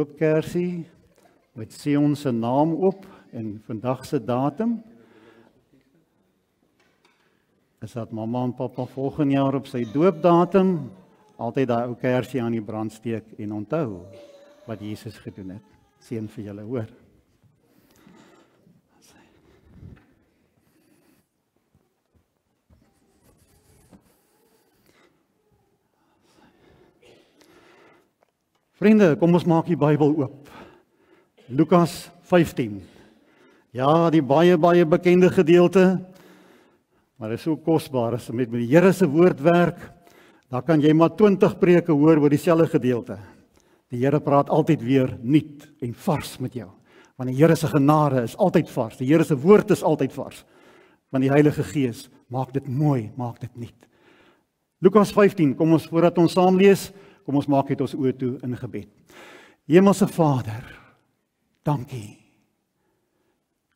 doopkersie met Sion se naam op en vandag se datum. Is dat mamma en pappa volgende jaar op sy doopdatum altyd daai ou kersie aan die brand steek en onthou wat Jesus gedoen het. Seën vir julle, hoor. Vriende, kom ons maak die Bybel oop. Lukas 15. Ja, die baie baie bekende gedeelte. Maar dit is so kosbaar as jy met die Here se woord werk. Dan kan jy maar 20 preke hoor oor dieselfde gedeelte. Die Here praat altyd weer nuut en vars met jou. Want die Here se genade is altyd vars. Die Here se woord is altyd vars. Want die Heilige Gees maak dit mooi, maak dit nuut. Lukas 15, kom ons voordat ons saam lees, Kom ons maak net ons oë toe in gebed. Hemelse Vader, dankie.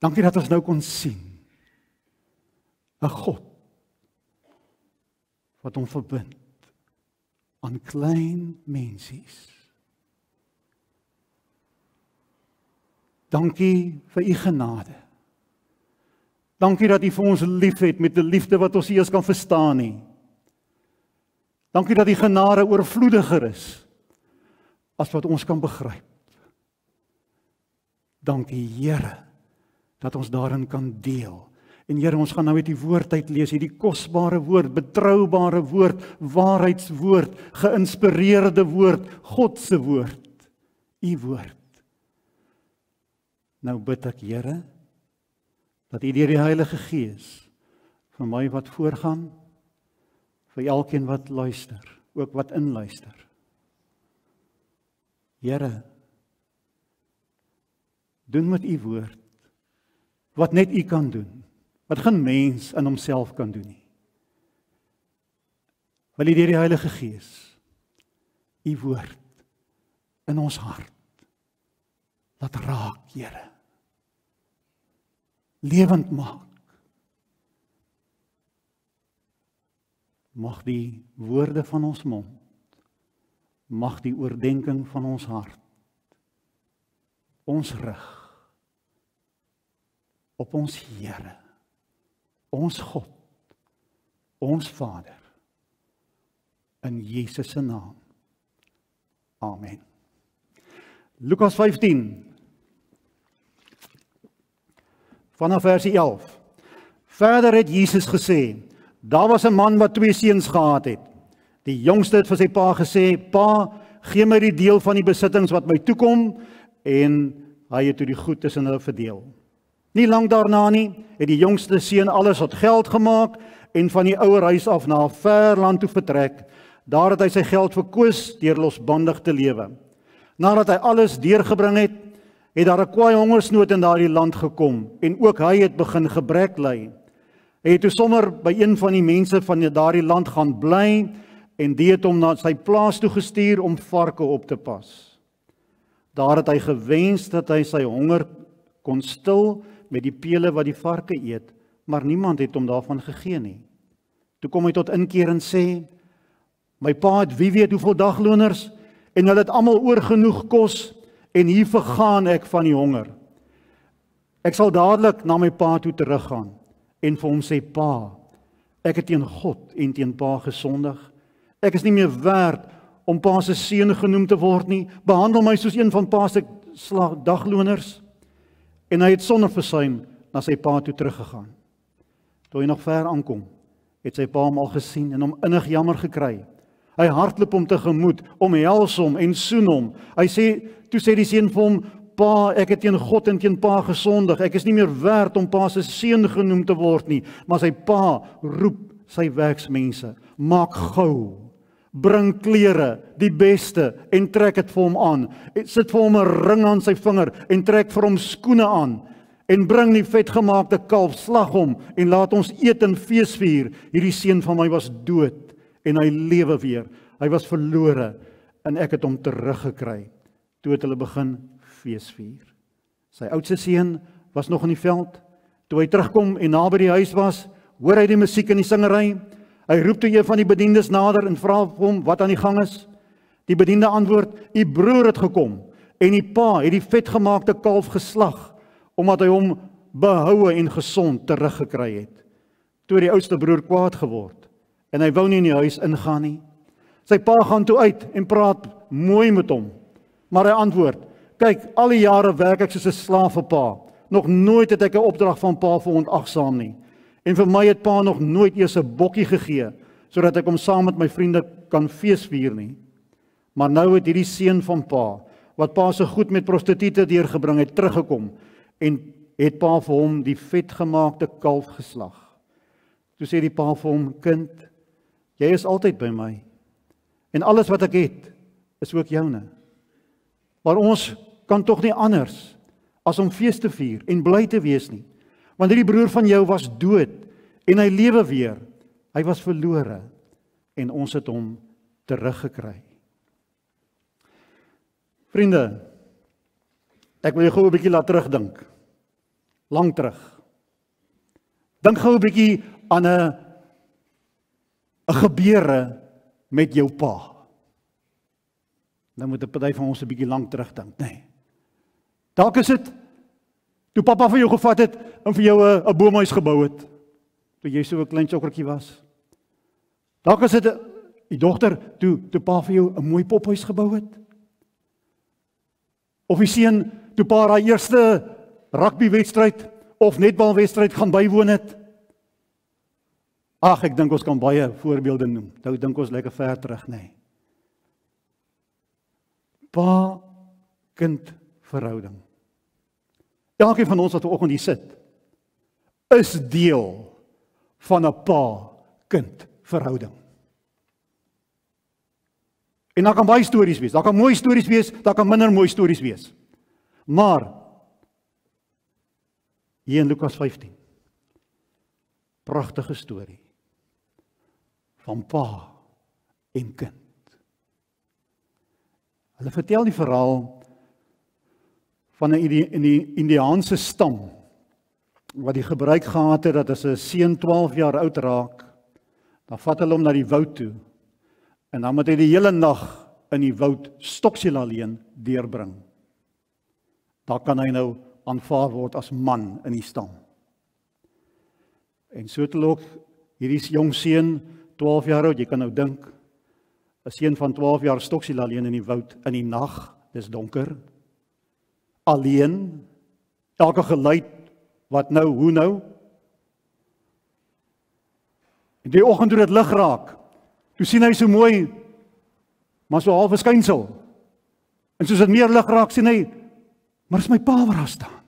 Dankie dat ons nou kon sien 'n God wat hom verbind aan klein mensies. Dankie vir u genade. Dankie dat u vir ons liefhet met 'n liefde wat ons nie eens kan verstaan nie. Dankie dat die genade oorvloediger is as wat ons kan begryp. Dankie Here dat ons daarin kan deel. En Here, ons gaan nou uit die woord uit lees, hierdie kosbare woord, betroubare woord, waarheidswoord, geïnspireerde woord, God se woord, u woord. Nou bid ek Here dat u deur die Heilige Gees vir my wat voorgaan vir elkeen wat luister, ook wat inluister. Here, doen met u woord wat net u kan doen. Wat geen mens in homself kan doen nie. Wil u deur die Heilige Gees u woord in ons hart laat raak, Here. Lewend maak. Mag die woorde van ons mond mag die oordeenking van ons hart ons rig op ons Here ons God ons Vader in Jesus se naam. Amen. Lukas 15 vanaf vers 11 verder het Jesus gesê Daar was 'n man wat twee seuns gehad het. Die jongste het vir sy pa gesê: "Pa, gee my die deel van die besittings wat my toekom." En hy het toe die goed tussen hulle verdeel. Nie lank daarna nie, het die jongste seun alles wat geld gemaak en van die ouer huis af na 'n ver land toe vertrek. Daar het hy sy geld verkoos deur losbandig te lewe. Nadat hy alles deurgebring het, het daar 'n kwaai hongersnood in daardie land gekom en ook hy het begin gebrek ly. Hy het toe sommer by een van die mense van daardie land gaan bly en dit het hom na sy plaas toe gestuur om varke op te pas. Daar het hy gewens dat hy sy honger kon stil met die pele wat die varke eet, maar niemand het hom daarvan gegee nie. Toe kom hy tot inkeer en sê: "My pa het wie weet hoeveel dagloners en hulle het almal oorgenoeg kos en hier vergaan ek van die honger. Ek sal dadelik na my pa toe teruggaan." En vir hom sê pa ek het teen God en teen pa gesondig. Ek is nie meer werd om pa se seun genoem te word nie. Behandel my soos een van pa se dagloners. En hy het sonder versuim na sy pa toe teruggegaan. Toe hy nog ver aankom het sy pa hom al gesien en hom innig jammer gekry. Hy hardloop hom tegemoet omhels hom en soen hom. Hy sê toe sê die seun vir hom Pa, ek het teen God en teen Pa gesondig. Ek is nie meer werd om Pa se seun genoem te word nie. Maar sy pa roep sy werksmense: "Maak gou. Bring klere, die beste en trek dit vir hom aan. Sit vir hom 'n ring aan sy vinger en trek vir hom skoene aan." En bring die vetgemaakte kalf, slag hom en laat ons eet en feesvier. Hierdie seun van my was dood en hy lewe weer. Hy was verlore en ek het hom teruggekry. Toe het hulle begin fees vier. Sy oudste seun was nog in die veld. Toe hy terugkom en naby die huis was, hoor hy die musiek en die singery. Hy roep toe een van die bediendes nader en vra hom wat aan die gang is. Die bediende antwoord: "U broer het gekom en die pa het die vetgemaakte kalf geslag omdat hy hom behoue en gesond teruggekry het. Toe die oudste broer kwaad geword en hy wou nie in die huis ingaan nie. Sy pa gaan toe uit en praat mooi met hom. Maar hy antwoord: "Kyk, al die jare werk ek soos 'n slaaf vir pa. Nog nooit het ek 'n opdrag van pa verontagsaam nie. En vir my het pa nog nooit eers 'n bokkie gegee sodat ek hom saam met my vriende kan feesvier nie. Maar nou het hierdie seun van pa wat pa se goed met prostituie deurgebring het teruggekom en het pa vir hom die vetgemaakte kalf geslag. Toe sê die pa vir hom: "Kind, jy is altyd by my en alles wat ek het is ook joune. Maar ons kan tog nie anders as om fees te vier en bly te wees nie. Want hierdie broer van jou was dood en hy lewe weer. Hy was verlore en ons het hom teruggekry. Vriende, ek wil jou gou 'n bietjie laat terugdink. Lank terug. Dink gou 'n bietjie aan 'n 'n gebeure met jou pa. Nou moet 'n party van ons 'n bietjie lank terugdink, nê. Nee. Dalk is dit toe pappa vir jou gevat het en vir jou 'n 'n boomhuis gebou het toe jy so 'n klein sokkertjie was. Dalk is dit die dogter toe toe pa vir jou 'n mooi pophuis gebou het. Of die seun toe pa haar eerste rugbywedstryd of netbalwedstryd gaan bywoon het. Ag, ek dink ons kan baie voorbeelde noem. Nou dink ons lekker ver terug, nê. Nee. Pa kind verhouding. Elkeen van ons wat vanoggend hier sit is deel van 'n pa-kind verhouding. En daar kan baie stories wees. Daar kan mooi stories wees, daar kan minder mooi stories wees. Maar hier in Lukas 15 pragtige storie van pa en kind. Hulle vertel die verhaal van 'n in die Indiaanse stam wat die gebruik gehad het dat as 'n seun 12 jaar oud raak, dan vat hulle hom na die woud toe en dan moet hy die hele nag in die woud stoksiel alleen deurbring. Daar kan hy nou aanvaar word as man in die stam. En so het hulle ook hierdie jong seun 12 jaar oud, jy kan nou dink 'n seun van 12 jaar stoksiel alleen in die woud in die nag, dis donker, alleen. Elke geluid wat nou hoe nou? In die oggend toe dit lig raak toe sien hy so mooi maar so half verskynsel. En soos dit meer lig raak sien hy maar is my pa waar staan?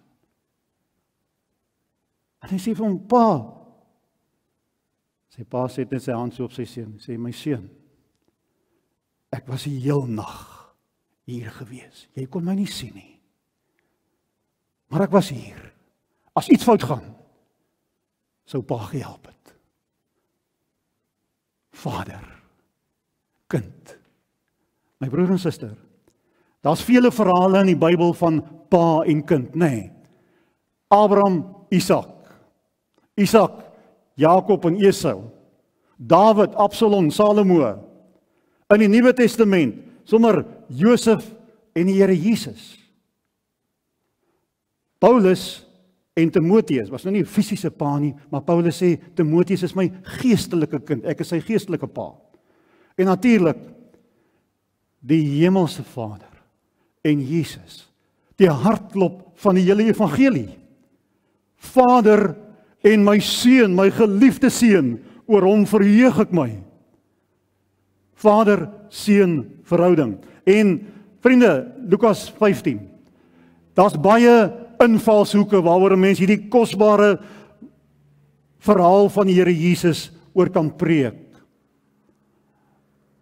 En hy sê vir hom pa. Sy pa sit net sy hand so op sy seun sê my seun ek was die heel nag hier gewees jy kon my nie sien nie Maar ek was hier. As iets fout gaan, sou pa gehelp het. Vader, kind. My broer en suster, daar's vele verhale in die Bybel van pa en kind, nê? Nee. Abraham, Isak. Isak, Jakob en Esau. Dawid, Absalom, Salomo. In die Nuwe Testament, sommer Josef en die Here Jesus. Paulus en Timoteus was nou nie fisiese pa nie, maar Paulus sê Timoteus is my geestelike kind. Ek is sy geestelike pa. En natuurlik die hemelse Vader en Jesus. Die hartklop van die hele evangelie. Vader en my seun, my geliefde seun, oor hom verheug ek my. Vader seun verhouding. En vriende, Lukas 15. Daar's baie invalshoeke waaroor 'n mens hierdie kosbare verhaal van die Here Jesus oor kan preek.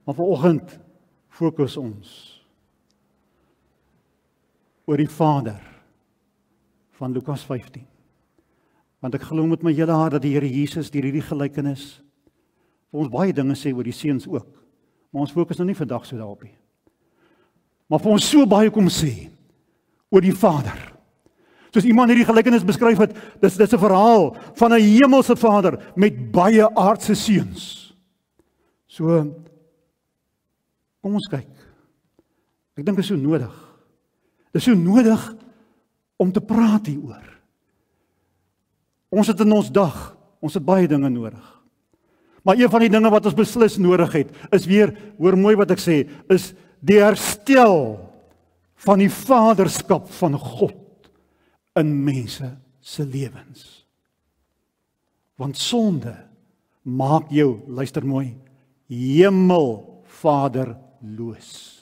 Maar vanoggend fokus ons oor die Vader van Lukas 15. Want ek glo met my hele hart dat die Here Jesus deur hierdie gelykenis vir ons baie dinge sê oor die seuns ook. Maar ons fokus nou nie vandag so daarop nie. Maar vir ons so baie kom sê oor die Vader Soos iemand hierdie gelykenis beskryf het, dis dis 'n verhaal van 'n hemelse Vader met baie aardse seuns. So kom ons kyk. Ek dink dit is so nodig Dis so nodig om te praat hieroor. Ons het in ons dag, ons het baie dinge nodig. Maar een van die dinge wat ons beslis nodig het, is weer, hoor mooi wat ek sê, is die herstel van die vaderskap van God in mense se lewens. Want sonde maak jou, luister mooi, hemelvaderloos.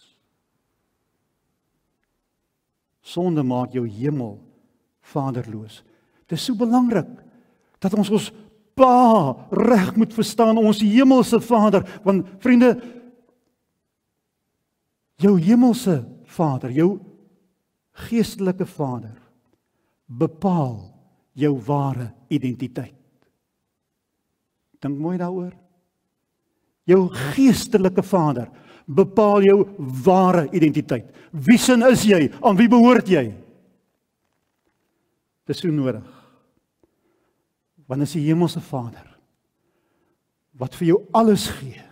Sonde maak jou hemelvaderloos. Dit is so belangrik dat ons ons Pa reg moet verstaan, ons hemelse Vader, want vriende jou hemelse Vader, jou geestelike Vader bepaal jou ware identiteit. Dink mooi daaroor. Jou geestelike Vader bepaal jou ware identiteit. Wie sin is jy? Aan wie behoort jy? Dit is so nodig. Want as die hemelse Vader wat vir jou alles gee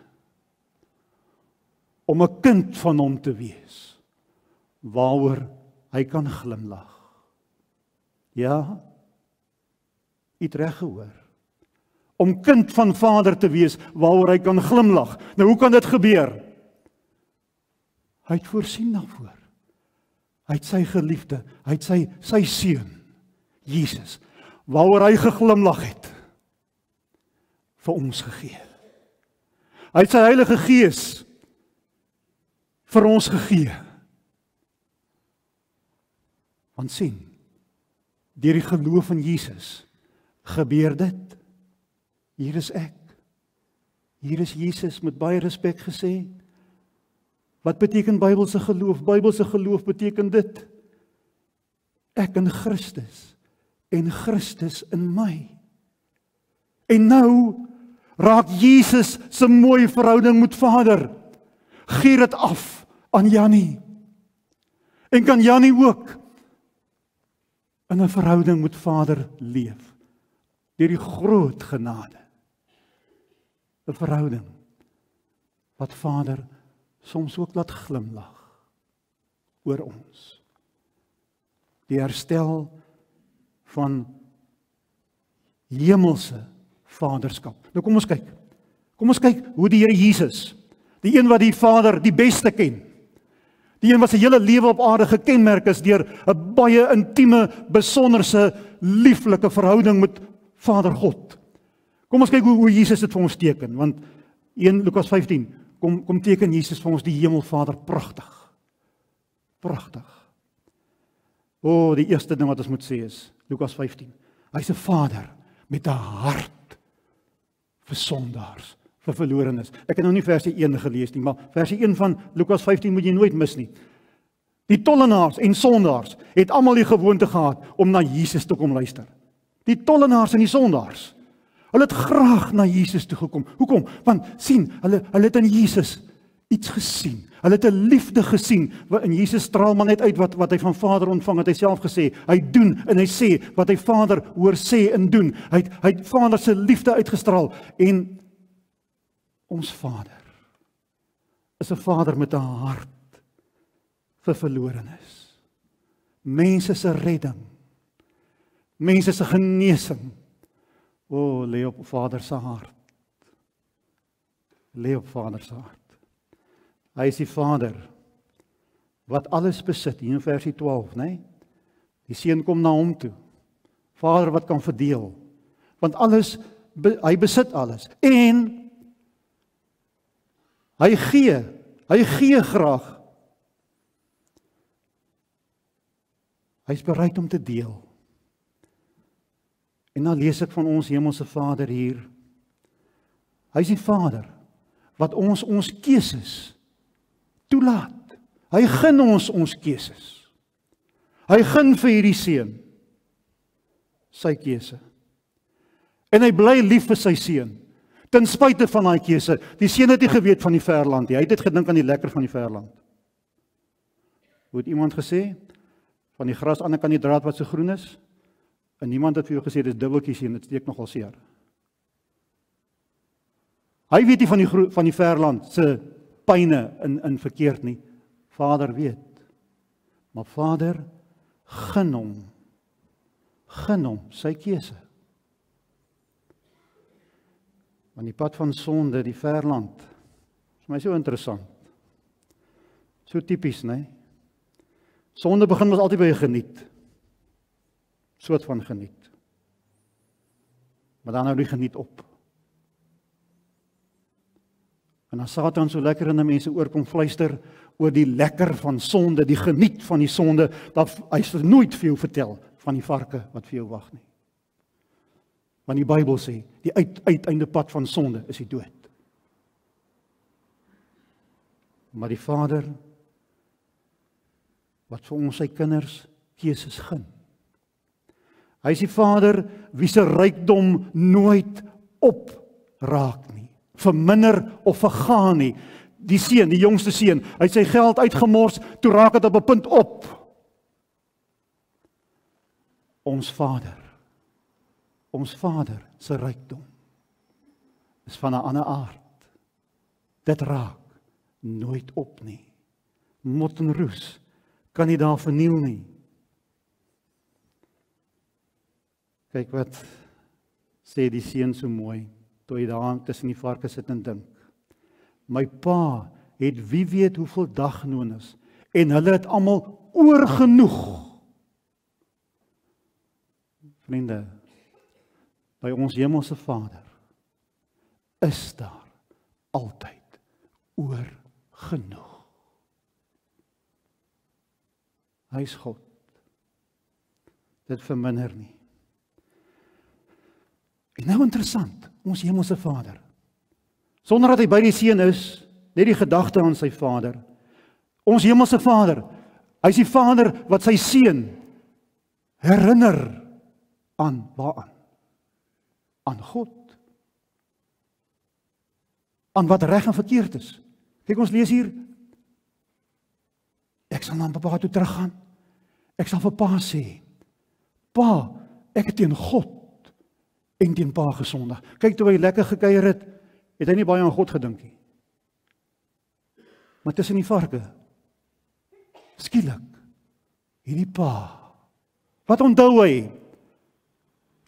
om 'n kind van hom te wees waaroor hy kan glimlag. Ja. Dit reg gehoor om kind van Vader te wees waaroor hy kan glimlag. Nou hoe kan dit gebeur? Hy het voorsien daarvoor. Hy het sy geliefde, hy het sy sy seun Jesus waaroor hy geglimlag het vir ons gegee. Hy het sy Heilige Gees vir ons gegee. Want sien, deur die geloof in Jesus gebeur dit. Hier is ek. Hier is Jesus met baie respek gesê. Wat beteken Bybelse geloof? Bybelse geloof beteken dit ek in Christus en Christus in my. En nou raak Jesus se mooi verhouding met Vader gee dit af aan Jannie. En kan Jannie ook in 'n verhouding met Vader leef deur die groot genade 'n verhouding wat Vader soms ook laat glimlag oor ons. Die herstel van hemelse vaderskap. Nou kom ons kyk. Kom ons kyk hoe die Here Jesus, die een wat die Vader die beste ken, die een wat sy hele lewe op aarde gekenmerk is deur 'n baie intieme, besonderse, lieflike verhouding met Vader God. Kom ons kyk hoe hoe Jesus dit vir ons teken want 1 Lukas 15 kom kom teken Jesus vir ons die Hemelvader pragtig. Pragtig. O, oh, die eerste ding wat ons moet sê is Lukas 15. Hy's 'n Vader met 'n hart vir sondaars, vir verlorenes. Ek het nou nie versie 1 gelees nie, maar versie 1 van Lukas 15 moet jy nooit mis nie. Die tollenaars en sondaars het almal die gewoonte gehad om na Jesus toe kom luister. Die tollenaars en die sondaars. Hulle het graag na Jesus toe gekom. Hoekom? Want sien, hulle hulle het in Jesus iets gesien. Hulle het 'n liefde gesien in Jesus straal maar net uit wat wat hy van Vader ontvang het. Hy self gesê, hy doen en hy sê wat hy Vader hoor sê en doen. Hy het, hy het Vader se liefde uitgestraal en ons Vader is 'n Vader met 'n hart vir verlorenes. Mense se redding. Mense se genesing O, oh, lê op Vader se hart. Lê op Vader se hart. Hy is die Vader wat alles besit hier in versie 12, né? Nee? Die seun kom na hom toe. Vader wat kan verdeel. Want alles be, hy besit alles. En hy gee. Hy gee graag. Hy's bereid om te deel. En dan lees ek van ons hemelse Vader hier. Hy is die Vader wat ons ons keuses toelaat. Hy gun ons ons keuses. Hy gun vir hierdie seun sy keuse. En hy bly lief vir sy seun ten spyte van daai keuse. Die seun het nie geweet van die verland nie. Hy het net gedink aan die lekker van die verland. Hoe het iemand gesê? Van die gras aan die kant die draad wat so groen is, En niemand het vir jou gesê dis dubbeltjies hier en dit steek nogal seer. Hy weet nie van die van die verland se pyne in in verkeerd nie. Vader weet. Maar Vader, gun hom. Gun hom sy keuse. Want die pad van sonde, die verland, is my so interessant. So tipies, né? Nee? Sonde begin mos altyd by geniet. Soort van geniet. Maar dan nou die geniet op. En dan Satan so lekker in 'n mense oor kom fluister oor die lekker van sonde, die geniet van die sonde, dat hy se nooit vir jou vertel van die varke wat vir jou wag nie. Want die Bybel sê, die uit, uiteinde pad van sonde is die dood. Maar die Vader wat vir ons sy kinders keuses gun. Hy is die Vader wie se rykdom nooit op raak nie verminder of vergaan nie. Die seun, die jongste seun, hy het sy geld uitgemors, toe raak dit op 'n punt op. Ons Vader. Ons Vader se rykdom is van 'n ander aard. Dit raak nooit op nie. Mot en roes kan nie daar verniel nie. Kyk wat sê die seun so mooi toe hy daar tussen die varke sit en dink. My pa het wie weet hoeveel dagnonus en hulle het almal oorgenoeg. Vriende, by ons hemelse Vader is daar altyd oorgenoeg. Hy's God. Dit verminder nie. En nou interessant, ons hemelse Vader. Sonder dat hy by die seun is, net die gedagte aan sy Vader. Ons hemelse Vader, hy's die Vader wat sy seun herinner aan waaraan? Aan God. Aan wat reg en verkeerd is. Kyk ons lees hier Ek sal na pappa toe teruggaan. Ek sal vir pa sê: "Pa, ek het teen God en teen pa gesondig. Kyk toe hy lekker gekuier het, het hy nie baie aan God gedink nie. Maar tussen die varke skielik hierdie pa. Wat onthou hy?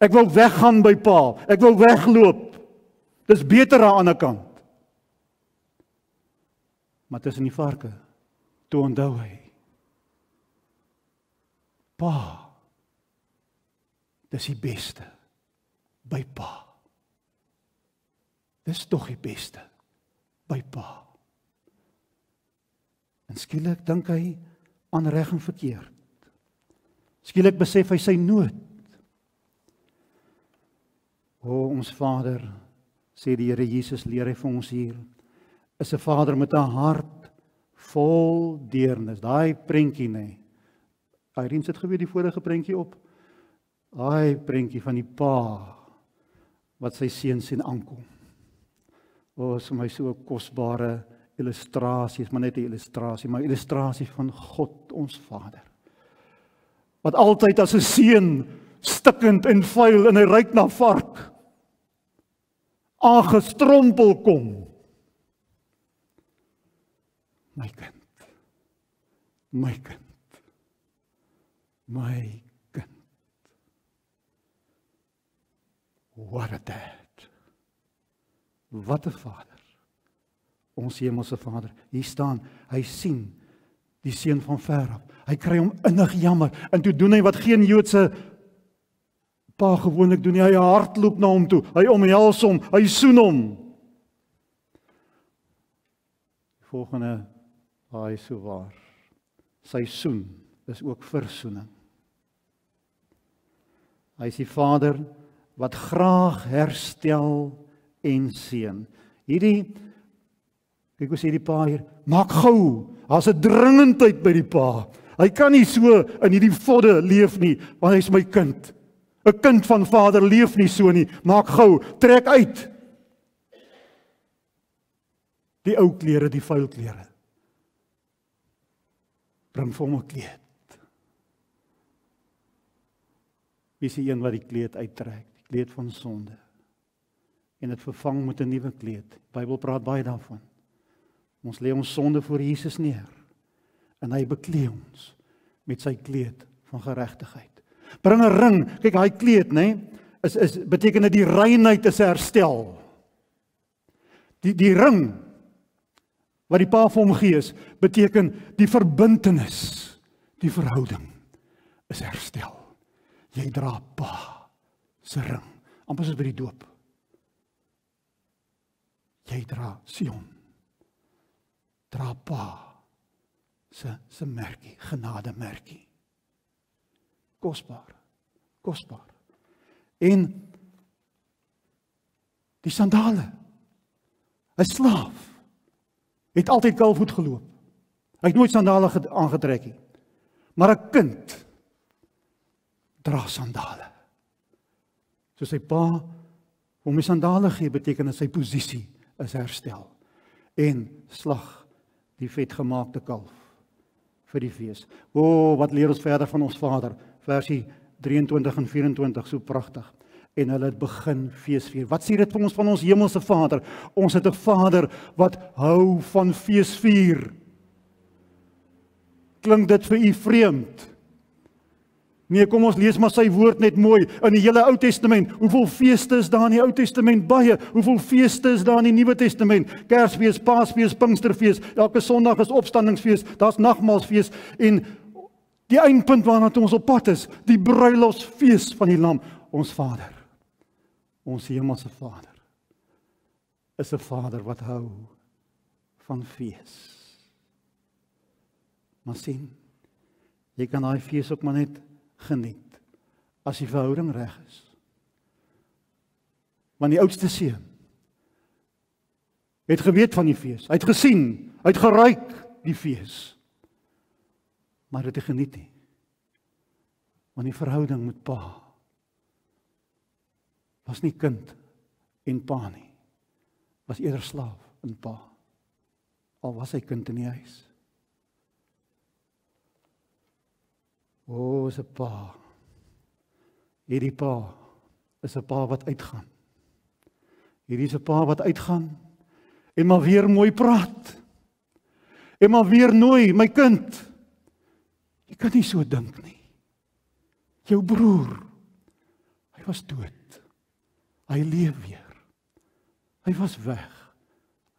Ek wil weggaan by pa. Ek wil wegloop. Dis beter aan die ander kant. Maar tussen die varke toe onthou hy. Pa. Dis die beste by pa. Dis tog die beste by pa. En skielik dink hy aan reg en verkeerd. Skielik besef hy sy nood. O ons Vader, sê die Here Jesus leer hy vir ons hier, is 'n Vader met 'n hart vol deernis. Daai prentjie nê. Irene sit geweet die vorige prentjie op. Daai prentjie van die pa wat sy seun sien aankom. O, is my so 'n kosbare illustrasie, is maar net 'n illustrasie, maar illustrasie van God ons Vader. Wat altyd as 'n seun stikkend en vuil en hy ryk na vark aangestrompel kom. My kind. My kind. My What a dad. Wat 'n vader. Ons hemelse Vader. Hier staan, hy sien die seun van ver af. Hy kry hom innig jammer en toe doen hy wat geen Joodse pa gewoonlik doen nie. Hy hardloop na hom toe. Hy omhels hom, hy soen hom. Volgende hy so waar. Sy soen is ook versoening. Hy is die Vader wat graag herstel en seën. Hierdie kyk ons hierdie pa hier, maak gou. Daar's 'n dringendheid by die pa. Hy kan nie so in hierdie vodde leef nie, want hy's my kind. 'n Kind van Vader leef nie so nie. Maak gou, trek uit. Die ou klere, die vuil klere. Bring vir hom 'n kleed. Wie is die een wat die kleed uittrek? Kleed van sonde en dit vervang met 'n nuwe kleed. Die Bybel praat baie daarvan. Ons lê ons sonde voor Jesus neer en hy beklee ons met sy kleed van geregtigheid. Bring 'n ring. Kyk, daai kleed, nê, nee, is is beteken dit die reinheid is herstel. Die die ring wat die pa vir hom gee is beteken die verbintenis, die verhouding is herstel. Jy dra pa se ring, amper soos by die doop. Jy dra Sion. Dra pa se se merkie, genade merkie. Kosbaar. Kosbaar. En die sandale. 'n Slaaf het altyd kaalvoet geloop. Hy het nooit sandale aangetrek nie. Maar 'n kind dra sandale. So sy pa hom die sandale gee beteken dat sy posisie is herstel en slag die vetgemaakte kalf vir die fees. O, oh, wat leer ons verder van ons Vader? Versie 23 en 24 so pragtig. En hulle het begin feesvier. Wat sê dit vir ons van ons hemelse Vader? Ons het 'n Vader wat hou van feesvier. Klink dit vir u vreemd? Nee, kom ons lees maar sy woord net mooi in die hele Ou Testament. Hoeveel feeste is daar in die Ou Testament? Baie. Hoeveel feeste is daar in die Nuwe Testament? Kersfees, Paasfees, Pinksterfees. Elke Sondag is opstandingsfees. Daar's nagmaalsfees en die eindpunt waarna ons op pad is, die bruilofsfees van die Lam, ons Vader. Ons hemelse Vader is 'n Vader wat hou van fees. Maar sien, jy kan daai fees ook maar net geniet as die verhouding reg is. Want die oudste seun het geweet van die fees. Hy het gesien, hy het geruik die fees. Maar dit het geniet nie. Want die verhouding met pa was nie kind en pa nie. Was eerder slaaf en pa. Al was hy kind in die huis. O, is 'n pa. Hierdie pa is 'n pa wat uitgaan. Hierdie is 'n pa wat uitgaan en maar weer mooi praat. En maar weer nooi my kind. Jy kan nie so dink nie. Jou broer. Hy was dood. Hy leef weer. Hy was weg.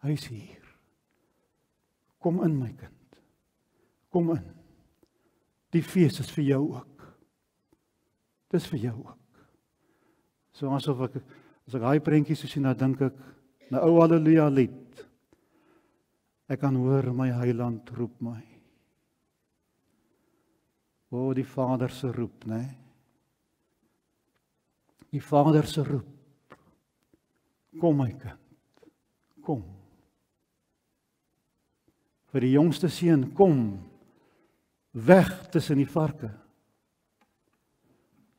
Hy is hier. Kom in my kind. Kom in. Die fees is vir jou ook. Dis vir jou ook. So asof ek as ek daai prentjie so sien, dan dink ek 'n ou haleluja lied. Ek kan hoor my heiland roep my. O die Vader se roep, né? Die Vader se roep. Kom my kind. Kom. Vir die jongste seun kom weg tussen die varke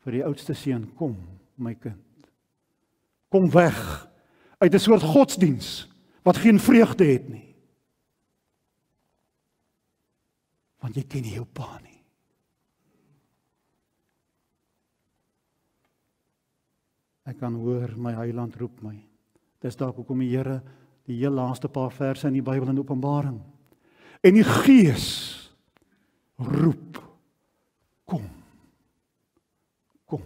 vir die oudste seun. Kom my kind. Kom weg uit 'n soort godsdiens wat geen vreugde het nie. Want jy ken nie jou pa nie. Ek kan hoor my heiland roep my. Dis dalk hoekom die Here die heel laaste paar verse in die Bybel in Openbaring. En die gees roep. Kom. Kom.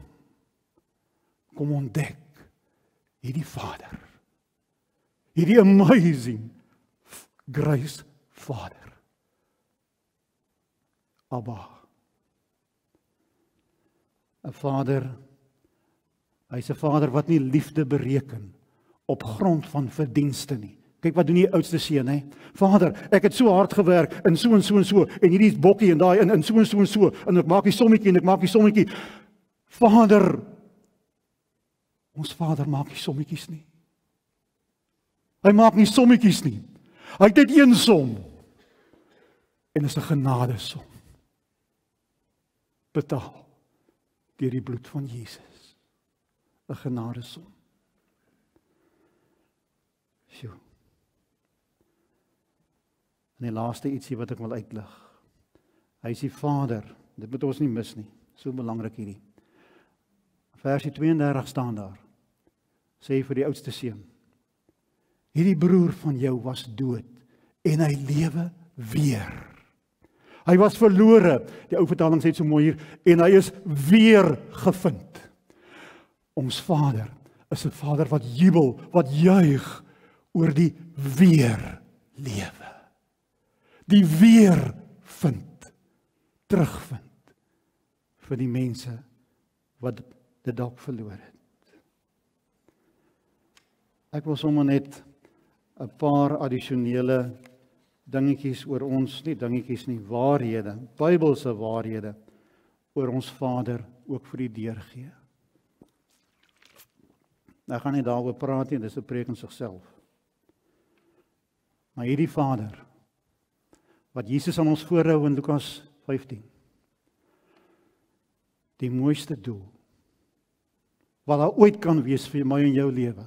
Kom ontdek hierdie Vader. Hierdie amazing grace Vader. Abba. 'n Vader hy's 'n Vader wat nie liefde bereken op grond van verdienste nie Kyk wat doen die oudste seun hè. Vader, ek het so hard gewerk in so en so en so en hierdie bokkie en daai in in so en so en so en ek maak die sommetjie en ek maak die sommetjie. Vader Ons Vader maak nie sommetjies nie. Hy maak nie sommetjies nie. Hy het net een som. En dit is 'n genadesom. Betaal deur die bloed van Jesus. 'n Genadesom. Sjoe. En die laaste ietsie wat ek wil uitlig. Hy is die Vader. Dit moet ons nie mis nie. So belangrik hierdie. Versie 32 staan daar. Sê vir die oudste seun. Hierdie broer van jou was dood en hy lewe weer. Hy was verlore. Die ou vertaling sê dit so mooi hier en hy is weer gevind. Ons Vader is 'n Vader wat jubel, wat juig oor die weer lewe. Die weer vind, terugvind vir die mense wat dit dalk verloor het. Ek wil sommer net 'n paar addisionele dingetjies oor ons, nie dingetjies nie, waarhede, Bybelse waarhede oor ons Vader ook vir die deur gee. Nou gaan nie daaroor praat nie, dis 'n preek in sigself. Maar hierdie Vader wat Jesus aan ons voorhou in Lukas 15. Die mooiste doel wat daar ooit kan wees vir my en jou lewe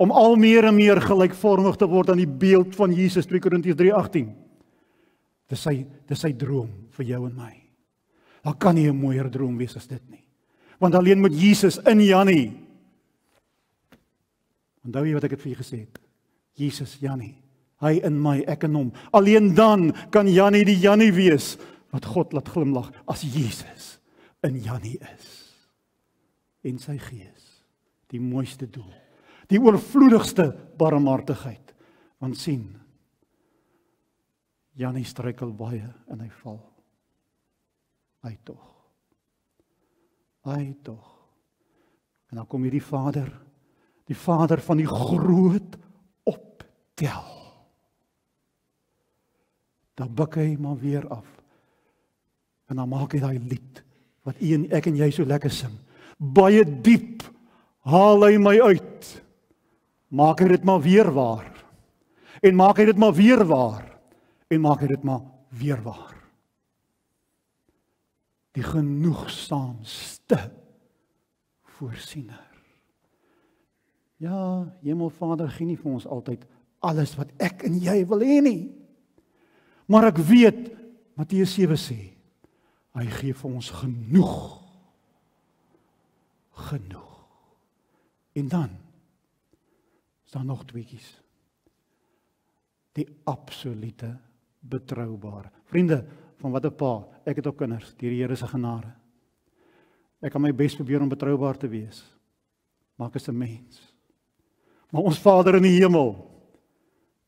om al meer en meer gelykvormig te word aan die beeld van Jesus 2 Korintiërs 3:18. Dis sy dis sy droom vir jou en my. Daar kan nie 'n mooier droom wees as dit nie. Want alleen met Jesus in Janie. Onthou jy wat ek het vir julle gesê het? Jesus Janie. Hy in my, ek in hom. Alleen dan kan Janie die Janie wees wat God laat glimlag as Jesus in Janie is. En sy gees, die mooiste doel die oorvloedigste barmhartigheid. Want sien Janie struikel baie en hy val. Hy tog. Hy tog. En dan kom hierdie Vader, die Vader van die groot optel. Dan buig hy maar weer af. En dan maak hy daai lied wat u en ek en jy so lekker sing. Baie diep haal hy my uit maak hy dit maar weer waar. En maak hy dit maar weer waar. En maak hy dit maar weer waar. Die genoegsaamste voorsiener. Ja, Hemelvader gee nie vir ons altyd alles wat ek en jy wil hê nie. Maar ek weet Matteus 7 sê, hy gee vir ons genoeg. Genoeg. En dan staan nog tweetjies. Die absolute betroubare. Vriende, van watter pa? Ek het ook kinders, deur die Here se genade. Ek kan my bes probeer om betroubaar te wees. Maar ek is 'n mens. Maar ons Vader in die hemel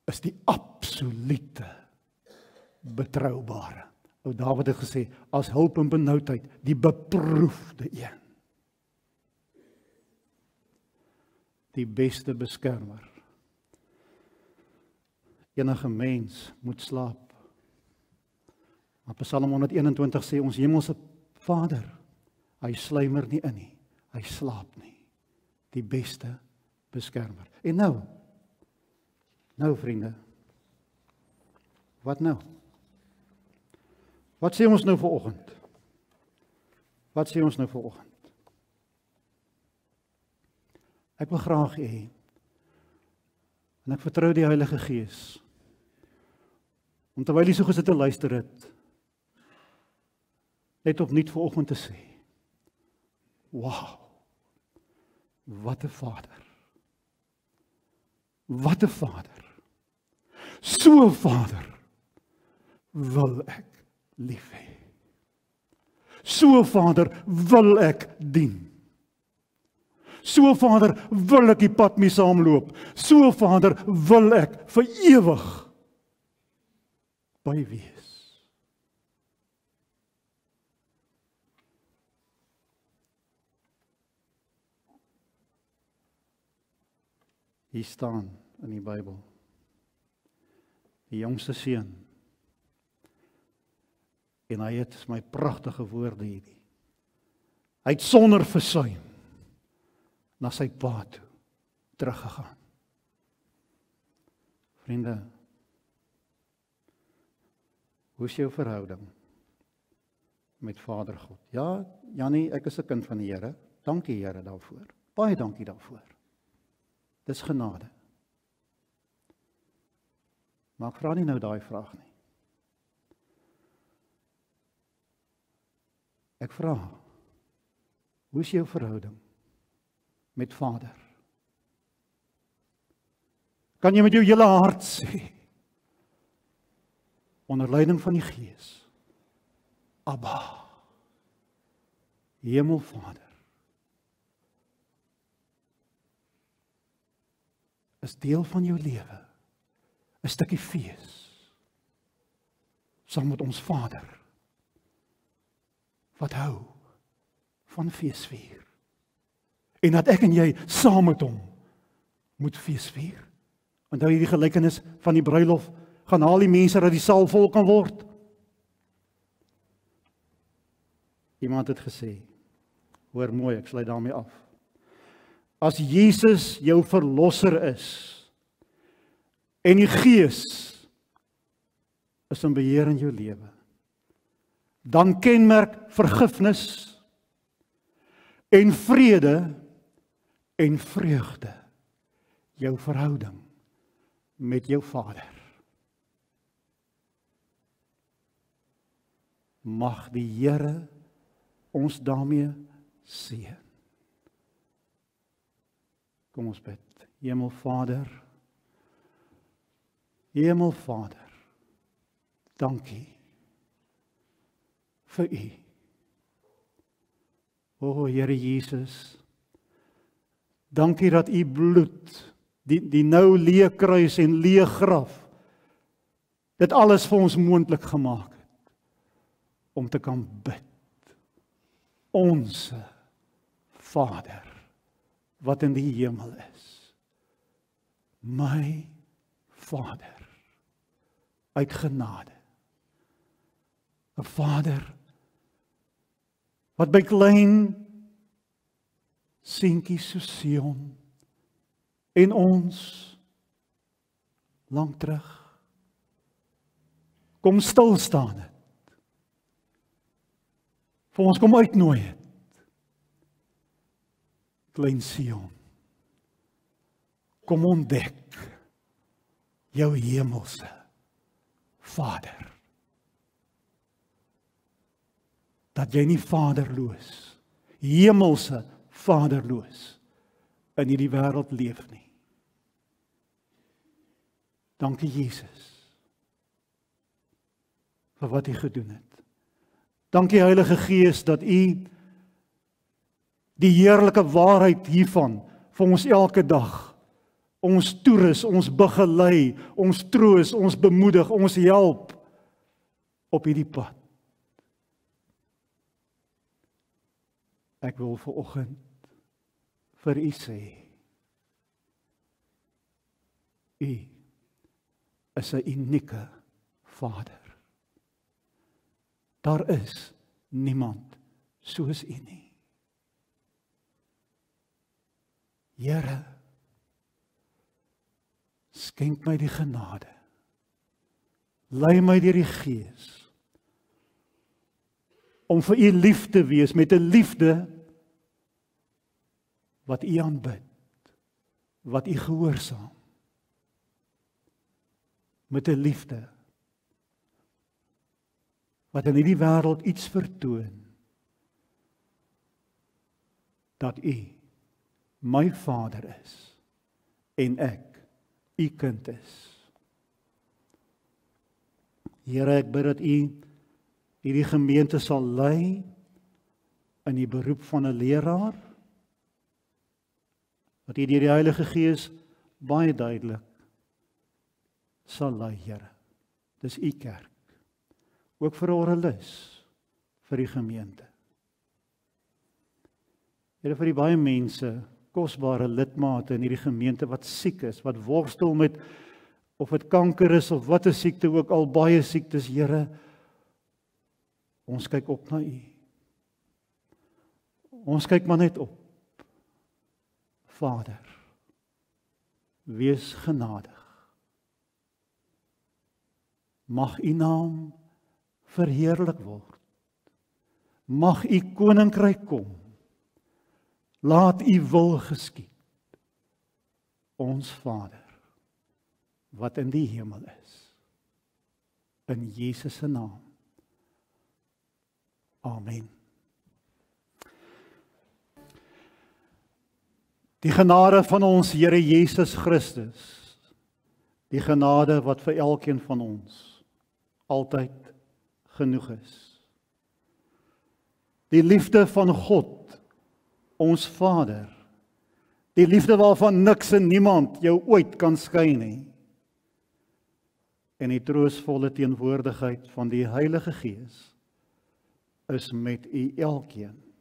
is die absolute betroubare. Ou Dawid het gesê as hulp in benoudheid, die beproefde een. die beste beskermer. Enige mens moet slaap. Maar Psalm 121 sê ons hemelse Vader, hy sluimer nie in nie. Hy slaap nie. Die beste beskermer. En nou Nou vriende. Wat nou? Wat sê ons nou vir oggend? Wat sê ons nou vir oggend? Ek wil graag hê en ek vertrou die Heilige Gees om terwyl jy so gesit en luister het net opnuut vanoggend te sê wow wat 'n vader wat 'n vader so 'n vader wil ek lief hê so vader wil ek dien So Vader, wil ek die pad mee saamloop. So Vader, wil ek vir ewig by wees. Hier staan in die Bybel. Die jongste seun. En hy het my pragtige woorde hierdie. Hy het sonder versuim na sy pa toe teruggegaan. Vriende, hoe is jou verhouding met Vader God? Ja, Jannie, ek is 'n kind van die Here. Dankie Here daarvoor. Baie dankie daarvoor. Dis genade. Maar ek vra nie nou daai vraag nie. Ek vra Hoe is jou verhouding met Vader. Kan jy met jou hele hart sê onder leiding van die Gees Abba. Hemelvader. Is deel van jou lewe. 'n Stukkie fees. Saam met ons Vader. Wat hou van feesvier. En dat ek en jy saam met hom moet feesvier. Onthou jy die gelykenis van die bruilof gaan haal die mense dat die saal vol kan word. Iemand het gesê, hoor mooi, ek sluit daarmee af. As Jesus jou verlosser is en die Gees is in beheer in jou lewe, dan kenmerk vergifnis en vrede en vreugde jou verhouding met jou Vader. Mag die Here ons daarmee seën. Kom ons bid. Hemelvader. Hemelvader. Dankie vir U. O Here Jesus. Dankie dat U bloed die die nou leë kruis en leë graf dit alles vir ons moontlik gemaak het om te kan bid. Onse Vader wat in die hemel is. My Vader uit genade. 'n Vader wat by klein seentjies so Sion en ons lank terug kom stil staan het. vir ons kom uitnooi het. Klein Sion. Kom ontdek jou hemelse Vader. Dat jy nie vaderloos, hemelse vaderloos in hierdie wêreld leef nie. Dankie Jesus vir wat U gedoen het. Dankie Heilige Gees dat U die heerlike waarheid hiervan vir ons elke dag ons toerus, ons begelei, ons troos, ons bemoedig, ons help op hierdie pad. Ek wil vir oggend vir u sê u is 'n unieke Vader. Daar is niemand soos u nie. Here skenk my die genade. Lei my deur die Gees om vir u lief te wees met 'n liefde wat u aanbid, wat u gehoorsaam. Met 'n liefde wat in hierdie wêreld iets vertoon dat u my Vader is en ek u kind is. Here, ek bid dat u hierdie gemeente sal lei in die beroep van 'n leraar. Dat u deur die Heilige Gees baie duidelik sal lei, Here. Dis u kerk. Ook vir Orelus vir die gemeente. Here vir die baie mense kosbare lidmate in hierdie gemeente wat siek is, wat worstel met of dit kanker is of watter siekte ook al baie siektes, Here. Ons kyk op na U. Ons kyk maar net op. Vader, wees genadig. Mag U naam verheerlik word. Mag U koninkryk kom Laat u wil geskied. Ons Vader wat in die hemel is. In Jesus se naam. Amen. Die genade van ons Here Jesus Christus. Die genade wat vir elkeen van ons altyd genoeg is. Die liefde van God, ons Vader. Die liefde waarvan niks en niemand jou ooit kan skei nie. En die troostvolle teenwoordigheid van die Heilige Gees is met u elkeen.